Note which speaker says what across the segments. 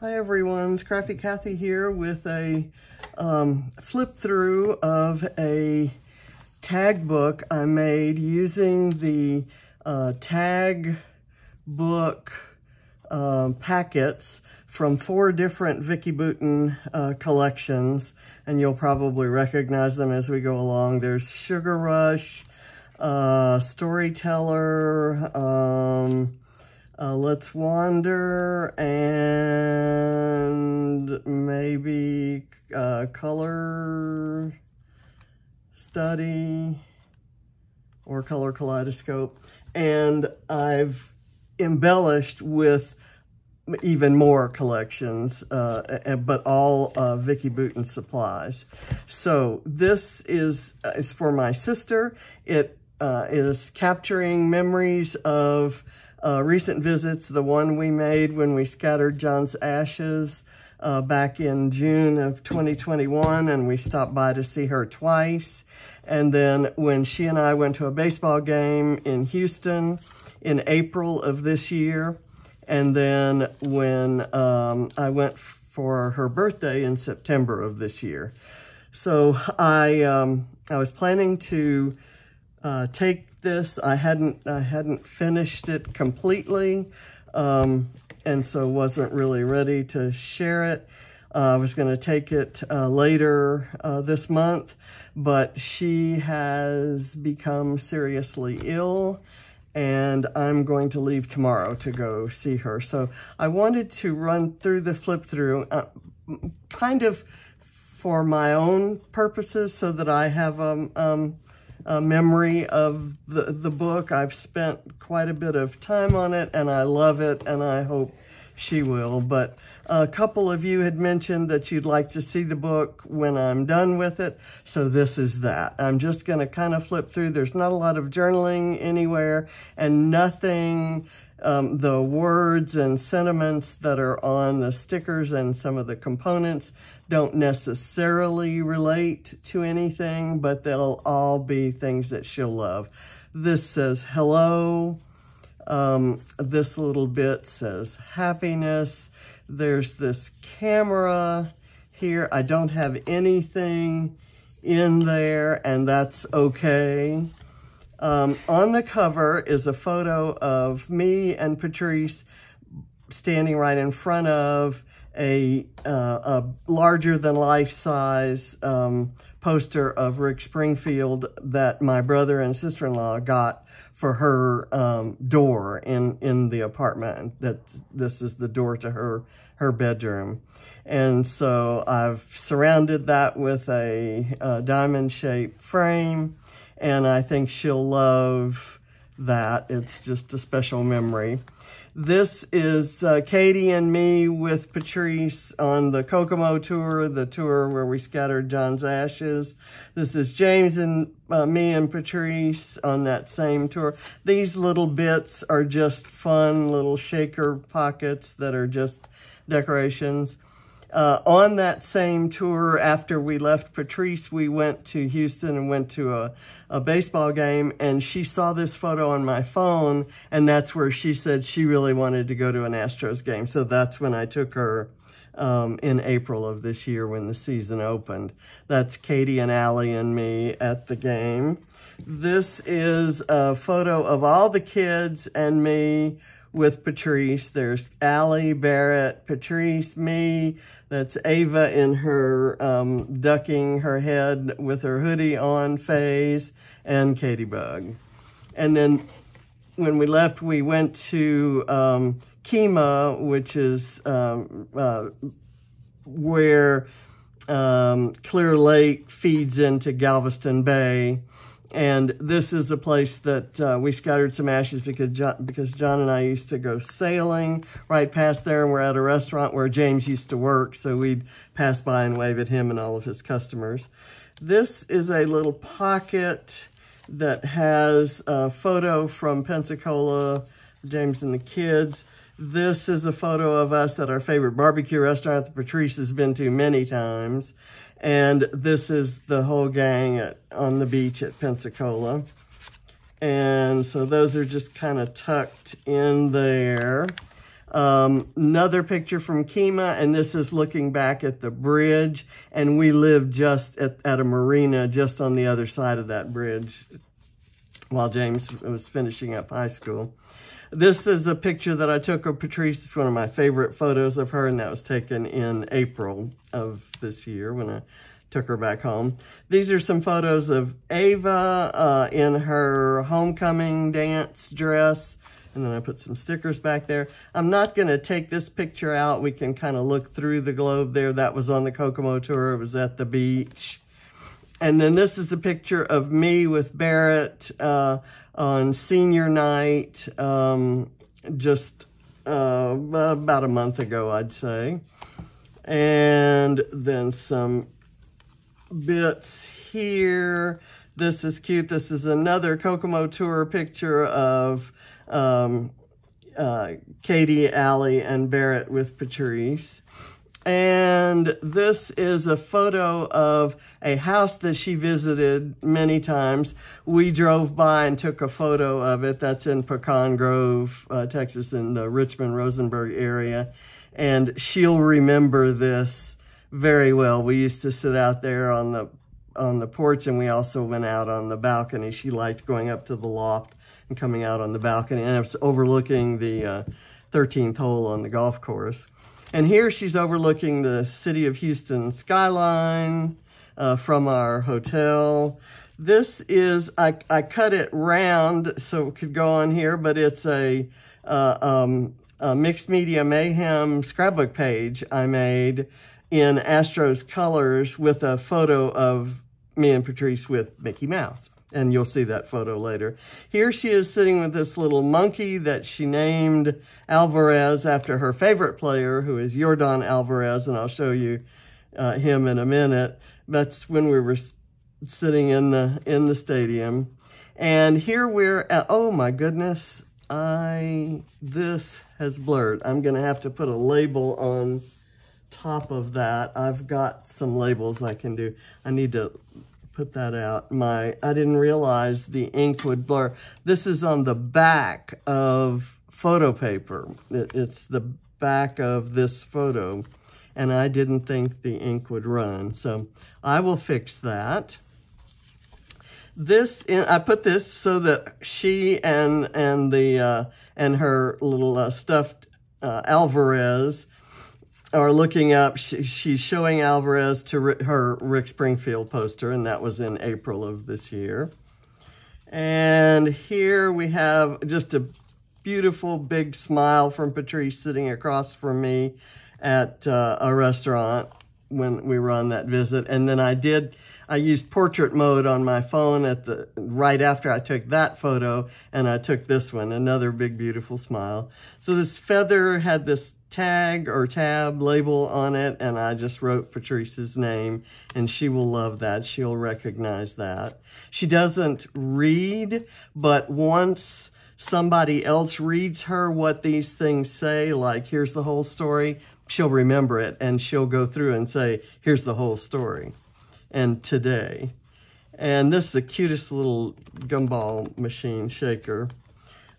Speaker 1: Hi everyone, Scrappy Kathy here with a um, flip through of a tag book I made using the uh, tag book uh, packets from four different Vicki Boutin uh, collections, and you'll probably recognize them as we go along. There's Sugar Rush, uh, Storyteller, um, uh, Let's Wander, and maybe uh, Color Study or Color Kaleidoscope. And I've embellished with even more collections, uh, but all uh, Vicki Boutin supplies. So this is, uh, is for my sister. It uh, is capturing memories of uh, recent visits, the one we made when we scattered John's ashes uh, back in June of 2021, and we stopped by to see her twice. And then when she and I went to a baseball game in Houston in April of this year, and then when um, I went for her birthday in September of this year. So I, um, I was planning to uh, take this. I hadn't I hadn't finished it completely, um, and so wasn't really ready to share it. Uh, I was going to take it uh, later uh, this month, but she has become seriously ill, and I'm going to leave tomorrow to go see her. So I wanted to run through the flip through, uh, kind of for my own purposes, so that I have um, um uh, memory of the, the book. I've spent quite a bit of time on it and I love it and I hope she will. But a couple of you had mentioned that you'd like to see the book when I'm done with it. So this is that. I'm just going to kind of flip through. There's not a lot of journaling anywhere and nothing um, the words and sentiments that are on the stickers and some of the components don't necessarily relate to anything, but they'll all be things that she'll love. This says hello. Um, this little bit says happiness. There's this camera here. I don't have anything in there, and that's okay. Um, on the cover is a photo of me and Patrice standing right in front of a, uh, a larger than life size um, poster of Rick Springfield that my brother and sister-in-law got for her um, door in, in the apartment. That this is the door to her, her bedroom. And so I've surrounded that with a, a diamond shaped frame and I think she'll love that. It's just a special memory. This is uh, Katie and me with Patrice on the Kokomo tour, the tour where we scattered John's ashes. This is James and uh, me and Patrice on that same tour. These little bits are just fun little shaker pockets that are just decorations. Uh, on that same tour, after we left Patrice, we went to Houston and went to a, a baseball game, and she saw this photo on my phone, and that's where she said she really wanted to go to an Astros game. So that's when I took her um, in April of this year when the season opened. That's Katie and Allie and me at the game. This is a photo of all the kids and me with Patrice. There's Allie, Barrett, Patrice, me. That's Ava in her um, ducking her head with her hoodie on phase, and Katie Bug. And then when we left, we went to um, Kemah, which is um, uh, where um, Clear Lake feeds into Galveston Bay. And this is a place that uh, we scattered some ashes because John, because John and I used to go sailing right past there. And we're at a restaurant where James used to work. So we'd pass by and wave at him and all of his customers. This is a little pocket that has a photo from Pensacola, James and the kids. This is a photo of us at our favorite barbecue restaurant that Patrice has been to many times. And this is the whole gang at, on the beach at Pensacola. And so those are just kind of tucked in there. Um, another picture from Kemah, and this is looking back at the bridge. And we lived just at, at a marina just on the other side of that bridge while James was finishing up high school. This is a picture that I took of Patrice. It's one of my favorite photos of her, and that was taken in April of this year when I took her back home. These are some photos of Ava uh, in her homecoming dance dress. And then I put some stickers back there. I'm not going to take this picture out. We can kind of look through the globe there. That was on the Kokomo tour. It was at the beach. And then this is a picture of me with Barrett uh, on senior night, um, just uh, about a month ago, I'd say. And then some bits here. This is cute. This is another Kokomo Tour picture of um, uh, Katie, Allie, and Barrett with Patrice. And this is a photo of a house that she visited many times. We drove by and took a photo of it. That's in Pecan Grove, uh, Texas, in the Richmond-Rosenberg area. And she'll remember this very well. We used to sit out there on the on the porch and we also went out on the balcony. She liked going up to the loft and coming out on the balcony and it's overlooking the uh, 13th hole on the golf course. And here she's overlooking the city of Houston skyline uh, from our hotel. This is, I, I cut it round so it could go on here, but it's a, uh, um, a mixed media mayhem scrapbook page I made in Astros colors with a photo of me and Patrice with Mickey Mouse and you'll see that photo later. Here she is sitting with this little monkey that she named Alvarez after her favorite player, who is Yordan Alvarez, and I'll show you uh, him in a minute. That's when we were sitting in the in the stadium. And here we're at, oh my goodness, I, this has blurred. I'm gonna have to put a label on top of that. I've got some labels I can do. I need to put that out. My I didn't realize the ink would blur. This is on the back of photo paper. It, it's the back of this photo, and I didn't think the ink would run. So I will fix that. This I put this so that she and and the uh, and her little uh, stuffed uh, Alvarez are looking up, she, she's showing Alvarez to her Rick Springfield poster, and that was in April of this year. And here we have just a beautiful big smile from Patrice sitting across from me at uh, a restaurant when we were on that visit. And then I did, I used portrait mode on my phone at the right after I took that photo, and I took this one, another big, beautiful smile. So this feather had this tag or tab label on it and I just wrote Patrice's name and she will love that. She'll recognize that. She doesn't read, but once somebody else reads her what these things say, like here's the whole story, she'll remember it and she'll go through and say, here's the whole story. And today. And this is the cutest little gumball machine shaker.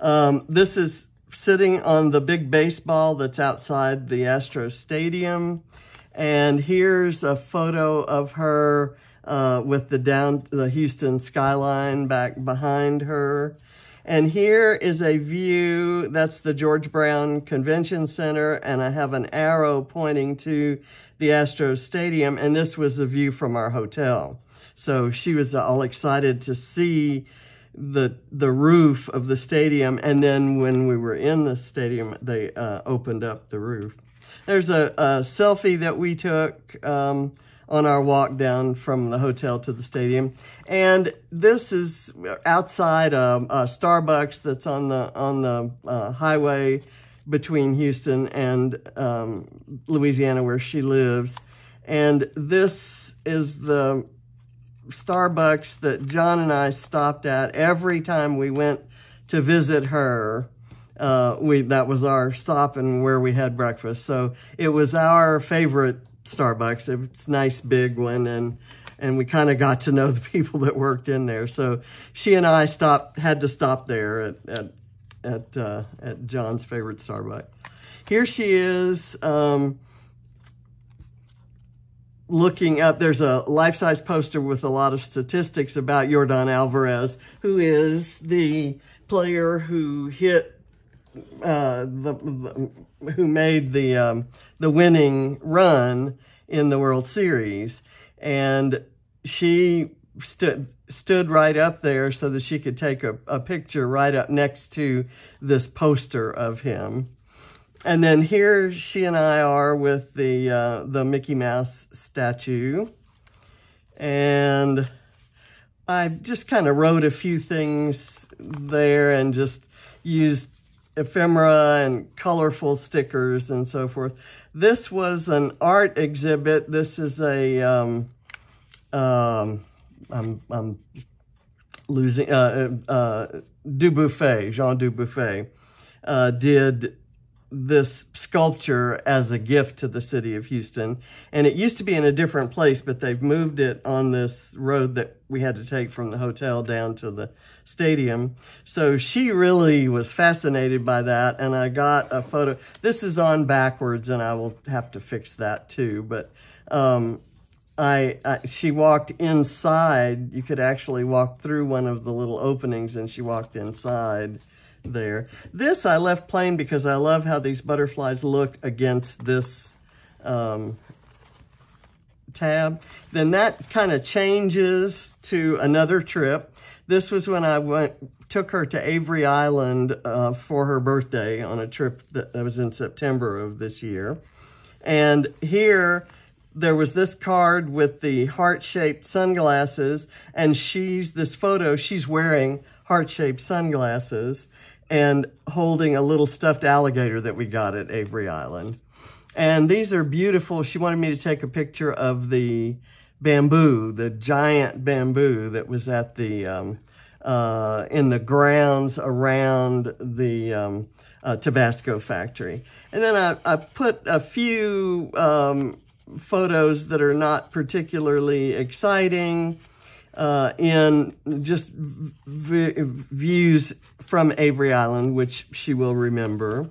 Speaker 1: Um, this is sitting on the big baseball that's outside the Astro Stadium. And here's a photo of her uh, with the down the Houston skyline back behind her. And here is a view, that's the George Brown Convention Center, and I have an arrow pointing to the Astros Stadium, and this was the view from our hotel. So she was all excited to see the the roof of the stadium, and then when we were in the stadium, they uh, opened up the roof. There's a, a selfie that we took um, on our walk down from the hotel to the stadium, and this is outside a, a Starbucks that's on the on the uh, highway between Houston and um, Louisiana, where she lives, and this is the Starbucks that John and I stopped at every time we went to visit her. Uh, we that was our stop and where we had breakfast. So it was our favorite Starbucks. It's a nice big one and and we kind of got to know the people that worked in there. So she and I stopped had to stop there at at at, uh, at John's favorite Starbucks. here she is um, looking up. There's a life-size poster with a lot of statistics about Yordan Alvarez, who is the player who hit uh, the, the, who made the um, the winning run in the World Series, and she stood stood right up there so that she could take a, a picture right up next to this poster of him. And then here she and I are with the uh, the Mickey Mouse statue. And I just kind of wrote a few things there and just used ephemera and colorful stickers and so forth. This was an art exhibit. This is a, um, um, I'm, I'm losing, uh, uh, Dubuffet, Jean Dubuffet, uh, did this sculpture as a gift to the city of Houston. And it used to be in a different place, but they've moved it on this road that we had to take from the hotel down to the stadium. So she really was fascinated by that. And I got a photo. This is on backwards and I will have to fix that too. But um, I, I, she walked inside. You could actually walk through one of the little openings and she walked inside there. This I left plain because I love how these butterflies look against this um, tab. Then that kind of changes to another trip. This was when I went took her to Avery Island uh, for her birthday on a trip that, was in September of this year. And here, there was this card with the heart-shaped sunglasses, and she's, this photo, she's wearing heart-shaped sunglasses and holding a little stuffed alligator that we got at Avery Island. And these are beautiful. She wanted me to take a picture of the bamboo, the giant bamboo that was at the, um, uh, in the grounds around the um, uh, Tabasco factory. And then I, I put a few um, photos that are not particularly exciting, uh, in just views from Avery Island, which she will remember.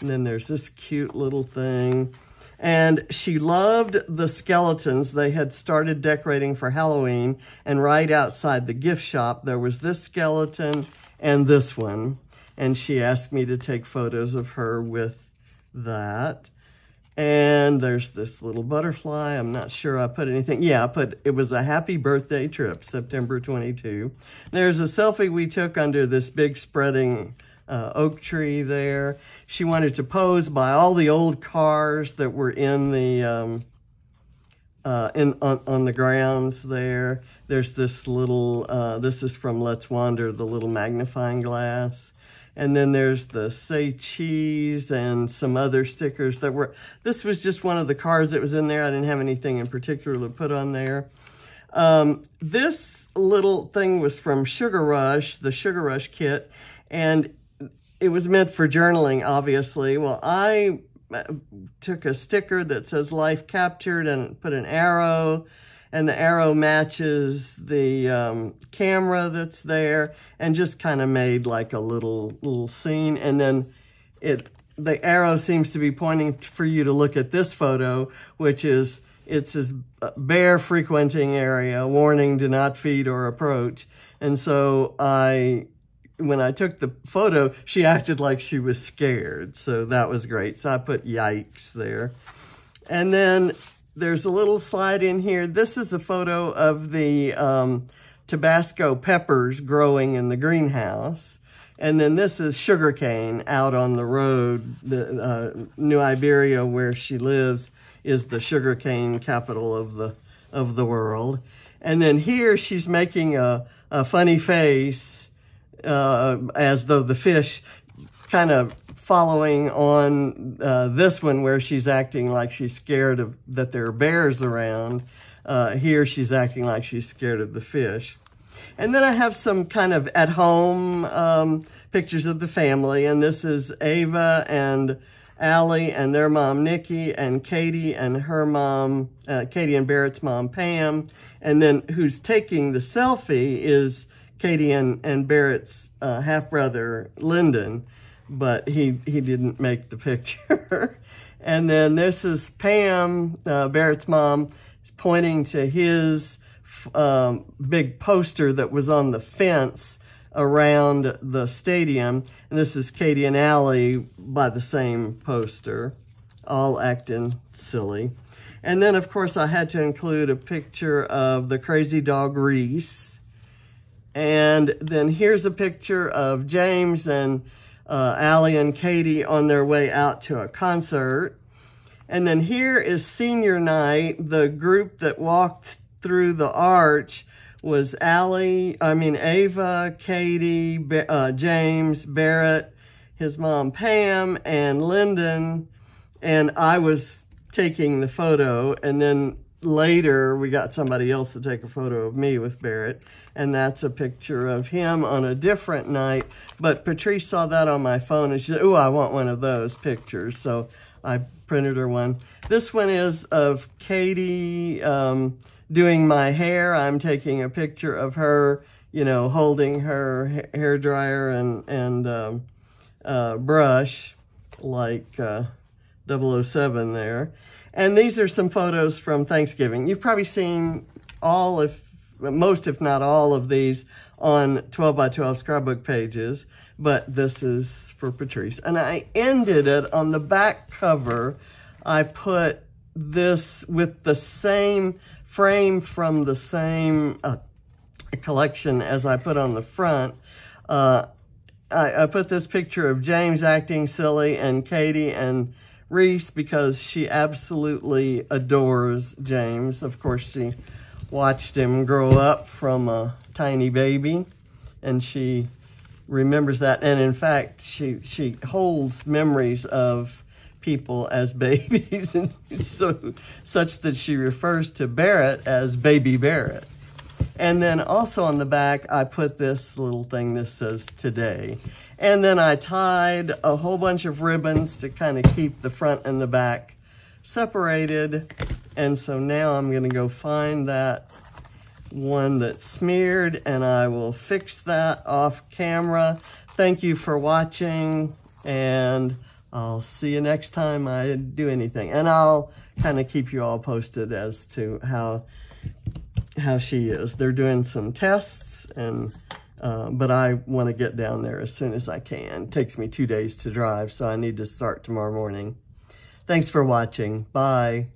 Speaker 1: And then there's this cute little thing. And she loved the skeletons. They had started decorating for Halloween. And right outside the gift shop, there was this skeleton and this one. And she asked me to take photos of her with that. And there's this little butterfly. I'm not sure I put anything. Yeah, I put, it was a happy birthday trip, September 22. There's a selfie we took under this big spreading uh, oak tree there. She wanted to pose by all the old cars that were in the, um, uh, in on, on the grounds there. There's this little, uh, this is from Let's Wander, the little magnifying glass. And then there's the say cheese and some other stickers that were, this was just one of the cards that was in there. I didn't have anything in particular to put on there. Um, this little thing was from Sugar Rush, the Sugar Rush kit, and it was meant for journaling, obviously. Well, I uh, took a sticker that says life captured and put an arrow and the arrow matches the um, camera that's there and just kind of made like a little little scene. And then it the arrow seems to be pointing for you to look at this photo which is it's this bear frequenting area warning do not feed or approach. And so I when I took the photo she acted like she was scared. So that was great. So I put yikes there. And then there's a little slide in here. This is a photo of the um, Tabasco peppers growing in the greenhouse. And then this is sugarcane out on the road. The uh, New Iberia, where she lives, is the sugarcane capital of the of the world. And then here she's making a, a funny face uh, as though the fish kind of following on uh, this one where she's acting like she's scared of that there are bears around. Uh, here she's acting like she's scared of the fish. And then I have some kind of at-home um, pictures of the family. And this is Ava and Allie and their mom, Nikki, and Katie and her mom, uh, Katie and Barrett's mom, Pam. And then who's taking the selfie is Katie and, and Barrett's uh, half-brother, Lyndon. But he, he didn't make the picture. and then this is Pam, uh, Barrett's mom, pointing to his um, big poster that was on the fence around the stadium. And this is Katie and Allie by the same poster, all acting silly. And then, of course, I had to include a picture of the crazy dog Reese. And then here's a picture of James and uh, Allie and Katie on their way out to a concert. And then here is senior night. The group that walked through the arch was Allie, I mean, Ava, Katie, uh, James, Barrett, his mom, Pam, and Lyndon. And I was taking the photo. And then later we got somebody else to take a photo of me with Barrett. And that's a picture of him on a different night. But Patrice saw that on my phone and she said, oh, I want one of those pictures. So I printed her one. This one is of Katie um, doing my hair. I'm taking a picture of her, you know, holding her hair dryer and, and um, uh, brush like uh, 007 there. And these are some photos from Thanksgiving. You've probably seen all, if most, if not all of these on 12 by 12 scrapbook pages, but this is for Patrice. And I ended it on the back cover. I put this with the same frame from the same uh, collection as I put on the front. Uh, I, I put this picture of James acting silly and Katie and Reese because she absolutely adores James. Of course, she watched him grow up from a tiny baby and she remembers that. And in fact, she, she holds memories of people as babies and so such that she refers to Barrett as baby Barrett. And then also on the back, I put this little thing that says today. And then I tied a whole bunch of ribbons to kind of keep the front and the back separated. And so now I'm gonna go find that one that's smeared and I will fix that off camera. Thank you for watching and I'll see you next time I do anything. And I'll kind of keep you all posted as to how how she is. They're doing some tests and uh, but I want to get down there as soon as I can. It takes me two days to drive, so I need to start tomorrow morning. Thanks for watching. Bye.